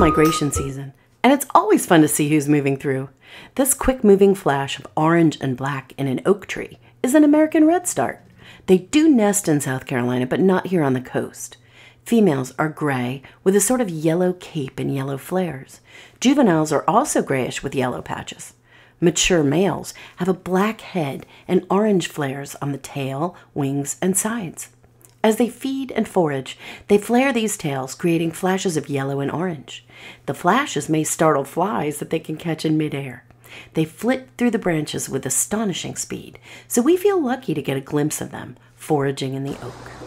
migration season, and it's always fun to see who's moving through. This quick moving flash of orange and black in an oak tree is an American redstart. They do nest in South Carolina, but not here on the coast. Females are gray with a sort of yellow cape and yellow flares. Juveniles are also grayish with yellow patches. Mature males have a black head and orange flares on the tail, wings, and sides. As they feed and forage, they flare these tails, creating flashes of yellow and orange. The flashes may startle flies that they can catch in midair. They flit through the branches with astonishing speed, so we feel lucky to get a glimpse of them foraging in the oak.